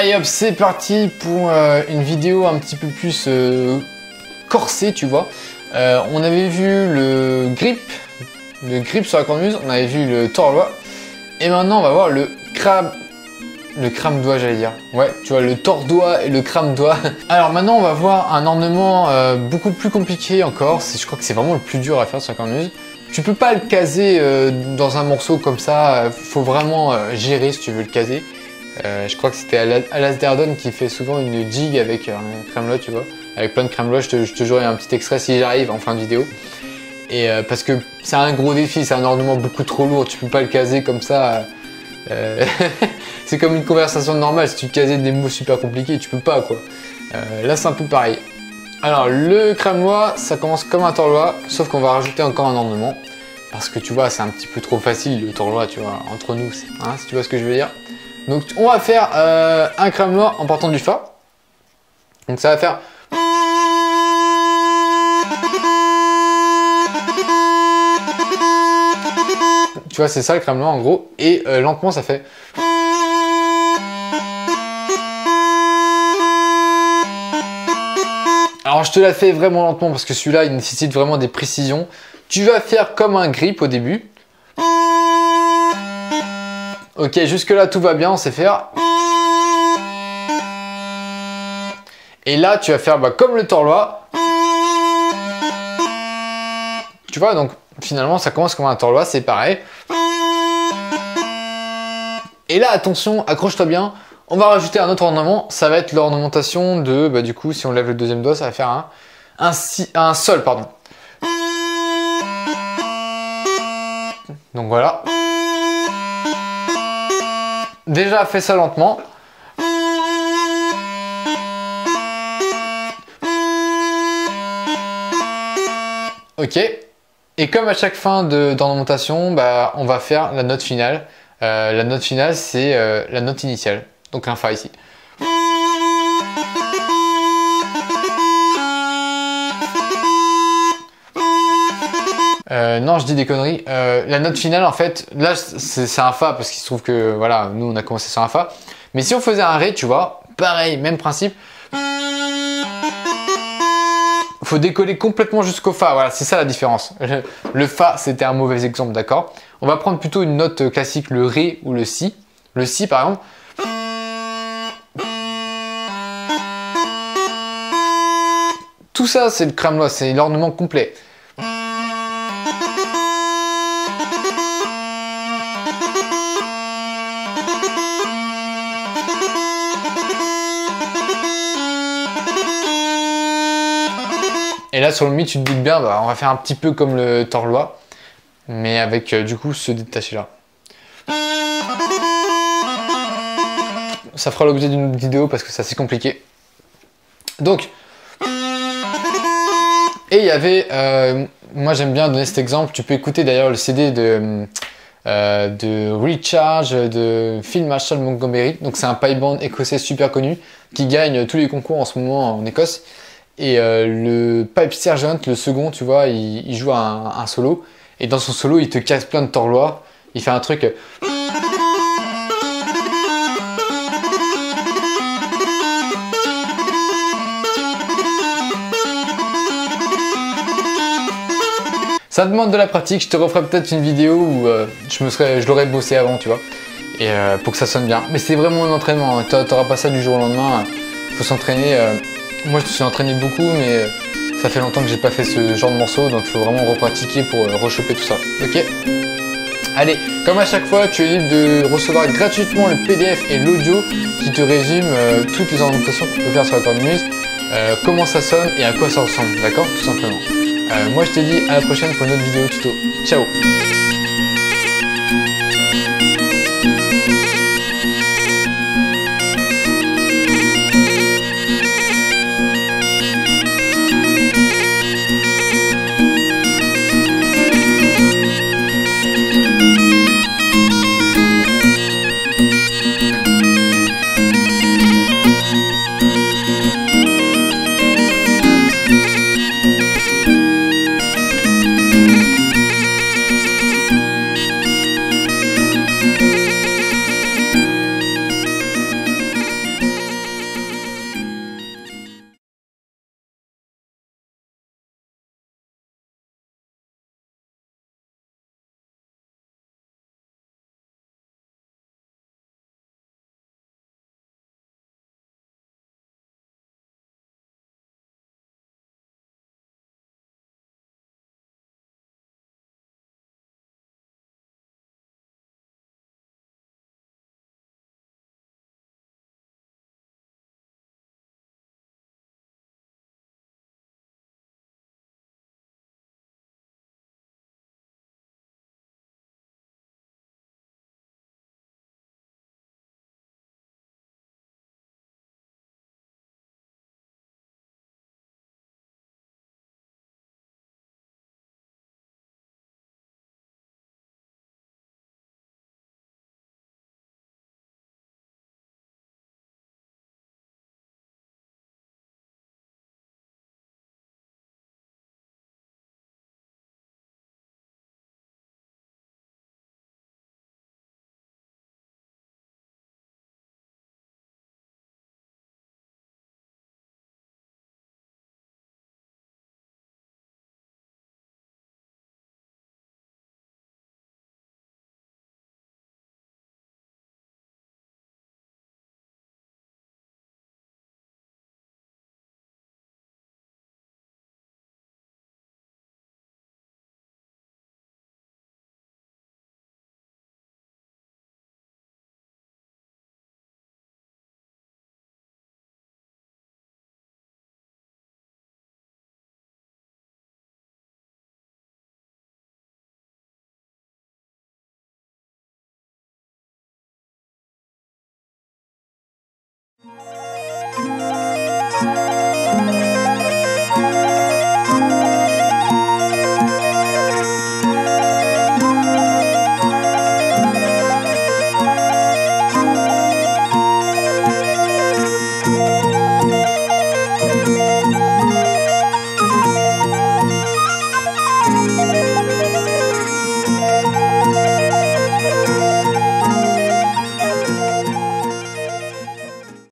Allez hop, c'est parti pour euh, une vidéo un petit peu plus euh, corsée, tu vois. Euh, on avait vu le grip, le grip sur la cornemuse, on avait vu le torlois, et maintenant on va voir le crabe, le crame doigt j'allais dire. Ouais, tu vois le tordois et le crame doigt. Alors maintenant on va voir un ornement beaucoup plus compliqué encore. Je crois que c'est vraiment le plus dur à faire sur la cornemuse. Tu peux pas le caser dans un morceau comme ça. Faut vraiment gérer si tu veux le caser. Euh, je crois que c'était Alas Derdon qui fait souvent une jig avec un Kremlot, tu vois. Avec plein de Kremlot, je te, je jouerai un petit extrait si j'arrive en fin de vidéo. Et euh, parce que c'est un gros défi, c'est un ornement beaucoup trop lourd, tu peux pas le caser comme ça. Euh, c'est comme une conversation normale, si tu casais des mots super compliqués, tu peux pas quoi. là c'est un peu pareil. Alors le cramelois, ça commence comme un torlois, sauf qu'on va rajouter encore un ornement. Parce que tu vois, c'est un petit peu trop facile le torlois, tu vois, entre nous, si tu vois ce que je veux dire. Donc on va faire euh, un crème noir en partant du Fa. Donc ça va faire... Tu vois, c'est ça le crème noir en gros. Et euh, lentement, ça fait... Alors je te la fais vraiment lentement parce que celui-là, il nécessite vraiment des précisions. Tu vas faire comme un grip au début. Ok, jusque là tout va bien, on sait faire. Et là, tu vas faire bah, comme le torlois. Tu vois, donc finalement, ça commence comme un torlois, c'est pareil. Et là, attention, accroche-toi bien. On va rajouter un autre ornement. Ça va être l'ornementation de, bah, du coup, si on lève le deuxième doigt, ça va faire un, un, un sol, pardon. Donc voilà. Déjà, fais ça lentement. Ok. Et comme à chaque fin d'ornementation, bah, on va faire la note finale. Euh, la note finale, c'est euh, la note initiale. Donc un Fa ici. Euh, non, je dis des conneries. Euh, la note finale, en fait, là, c'est un Fa parce qu'il se trouve que, voilà, nous, on a commencé sur un Fa. Mais si on faisait un Ré, tu vois, pareil, même principe. Faut décoller complètement jusqu'au Fa. Voilà, c'est ça la différence. Le Fa, c'était un mauvais exemple, d'accord On va prendre plutôt une note classique, le Ré ou le Si. Le Si, par exemple. Tout ça, c'est le cramelois, c'est l'ornement complet. Et là, sur le mi, tu te doutes bien, bah, on va faire un petit peu comme le torlois, mais avec euh, du coup ce détaché-là. Ça fera l'objet d'une vidéo parce que c'est assez compliqué. Donc, et il y avait, euh, moi j'aime bien donner cet exemple, tu peux écouter d'ailleurs le CD de, euh, de Recharge de Phil Marshall Montgomery, donc c'est un pipe band écossais super connu qui gagne tous les concours en ce moment en Écosse. Et euh, le Pipe Sergeant, le second, tu vois, il, joue un, solo. Et dans son solo, il te casse plein de torlois. Il fait un truc. Euh, Ça demande de la pratique, je te referai peut-être une vidéo où euh, je me serais, je l'aurais bossé avant, tu vois, et pour que ça sonne bien. Mais c'est vraiment un entraînement, hein. Tu n'auras pas ça du jour au lendemain, faut s'entraîner. Moi, je me suis entraîné beaucoup, mais ça fait longtemps que j'ai pas fait ce genre de morceau, donc il faut vraiment repratiquer pour euh, rechoper tout ça. Ok? Allez, comme à chaque fois, tu es libre de recevoir gratuitement le PDF et l'audio qui te résume euh, toutes les orientations que tu peux faire sur la cornemuse, euh, comment ça sonne et à quoi ça ressemble, d'accord? Tout simplement. moi, je te dis à la prochaine pour une autre vidéo tuto. Ciao